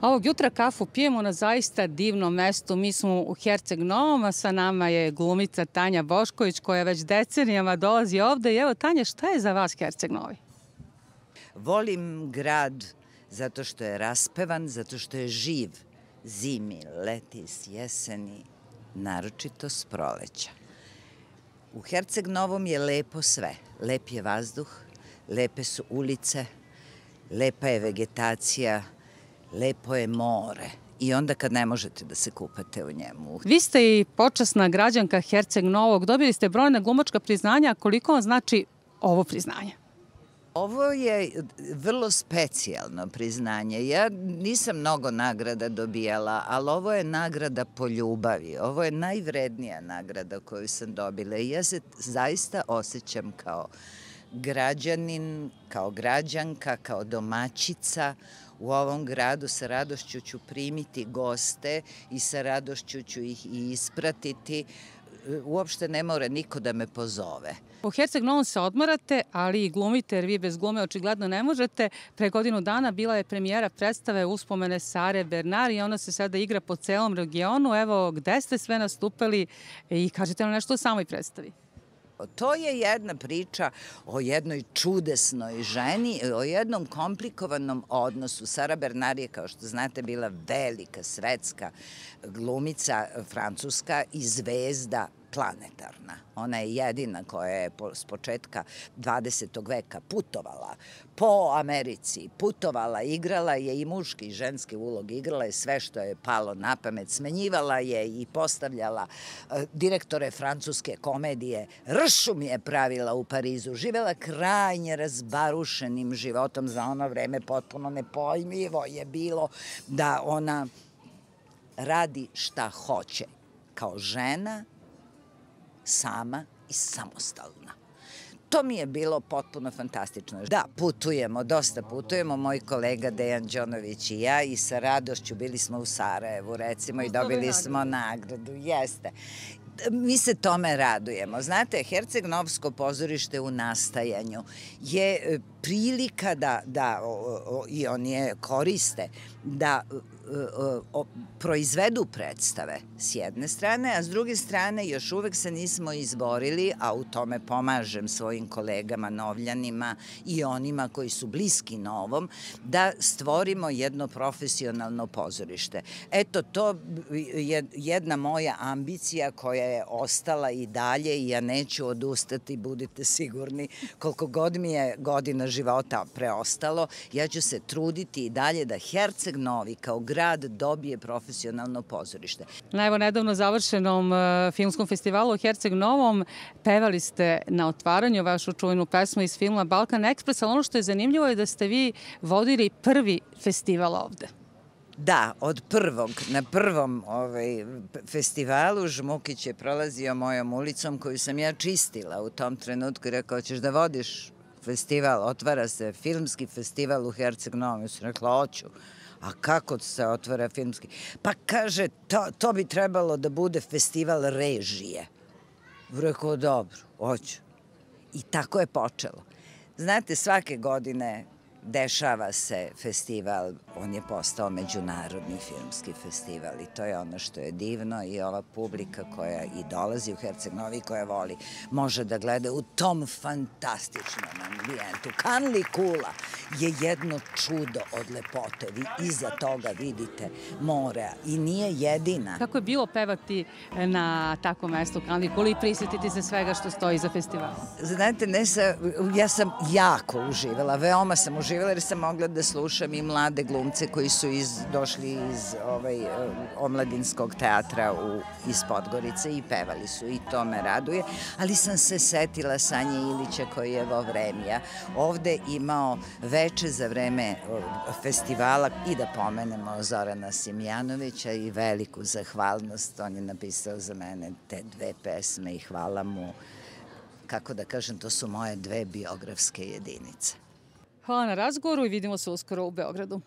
Ovog jutra kafu pijemo na zaista divnom mestu. Mi smo u Herceg Novom, a sa nama je glumica Tanja Bošković koja već decenijama dolazi ovde. I evo, Tanja, šta je za vas Herceg Novi? Volim grad zato što je raspevan, zato što je živ zimi, leti, jeseni, naročito s proleća. U Herceg Novom je lepo sve. Lep je vazduh, lepe su ulice, lepa je vegetacija, lepo je more. I onda kad ne možete da se kupate u njemu. Vi ste i počasna građanka Herceg Novog. Dobili ste brojne glumačka priznanja. Koliko vam znači ovo priznanje? Ovo je vrlo specijalno priznanje. Ja nisam mnogo nagrada dobijala, ali ovo je nagrada po ljubavi. Ovo je najvrednija nagrada koju sam dobila i ja se zaista osjećam kao građanin, kao građanka, kao domaćica u ovom gradu. Sa radošću ću primiti goste i sa radošću ću ih i ispratiti. Uopšte ne mora niko da me pozove. U Herceg Novom se odmarate, ali i glumite, jer vi bez glume očigledno ne možete. Pre godinu dana bila je premijera predstave uspomene Sare Bernard i ona se sada igra po celom regionu. Evo, gde ste sve nastupali i kažete nam nešto o samoj predstavi? To je jedna priča o jednoj čudesnoj ženi, o jednom komplikovanom odnosu. Sara Bernard je, kao što znate, bila velika svetska glumica francuska i zvezda planetarna. Ona je jedina koja je s početka 20. veka putovala po Americi, putovala, igrala je i muški i ženski ulog, igrala je sve što je palo na pamet, smenjivala je i postavljala e, direktore francuske komedije. Ršu mi je pravila u Parizu, živela krajnje razbarušenim životom za ono vreme, potpuno nepojmljivo je bilo da ona radi šta hoće kao žena sama i samostalna. To mi je bilo potpuno fantastično. Da, putujemo, dosta putujemo, moj kolega Dejan Đonović i ja i sa radošću bili smo u Sarajevu recimo i dobili smo nagradu. Jeste mi se tome radujemo. Znate, Herceg Novsko pozorište u nastajanju je e, prilika da, da o, o, i oni je koriste, da o, proizvedu predstave s jedne strane, a s druge strane još uvek se nismo izborili, a u tome pomažem svojim kolegama novljanima i onima koji su bliski novom, da stvorimo jedno profesionalno pozorište. Eto, to je jedna moja ambicija koja je ostala i dalje i ja neću odustati, budite sigurni, koliko god mi je godina života preostalo, ja ću se truditi i dalje da Herceg Novi kao grad dobije profesionalno pozorište. Na evo nedavno završenom uh, filmskom festivalu u Herceg Novom pevali ste na otvaranju vašu čuvenu pesmu iz filma Balkan Express, ali ono što je zanimljivo je da ste vi vodili prvi festival ovde. Da, od prvog, na prvom ovaj, festivalu Žmukić je prolazio mojom ulicom koju sam ja čistila u tom trenutku i rekao, ćeš da vodiš festival, otvara se filmski festival u Herceg Novom. Ja sam rekla, hoću. A kako se otvara filmski? Pa kaže, to, to bi trebalo da bude festival režije. Rekao, dobro, hoću. I tako je počelo. Znate, svake godine dešava se festival, on je postao međunarodni filmski festival i to je ono što je divno i ova publika koja i dolazi u Herceg Novi, koja voli, može da gleda u tom fantastičnom ambijentu. Kanli Kula je jedno čudo od lepote. Vi iza toga vidite more i nije jedina. Kako je bilo pevati na takvom mestu Kanli Kula i prisetiti se svega što stoji za festival? Znate, ne sa, ja sam jako uživala, veoma sam uživala jer sam mogla da slušam i mlade glumce koji su iz, došli iz ovaj, omladinskog teatra u, iz Podgorice i pevali su i to me raduje. Ali sam se setila Sanje Ilića koji je vo vremija ovde imao veče za vreme festivala i da pomenemo Zorana Simjanovića i veliku zahvalnost. On je napisao za mene te dve pesme i hvala mu kako da kažem, to su moje dve biografske jedinice. Hvala na razgovoru i vidimo se uskoro u Beogradu.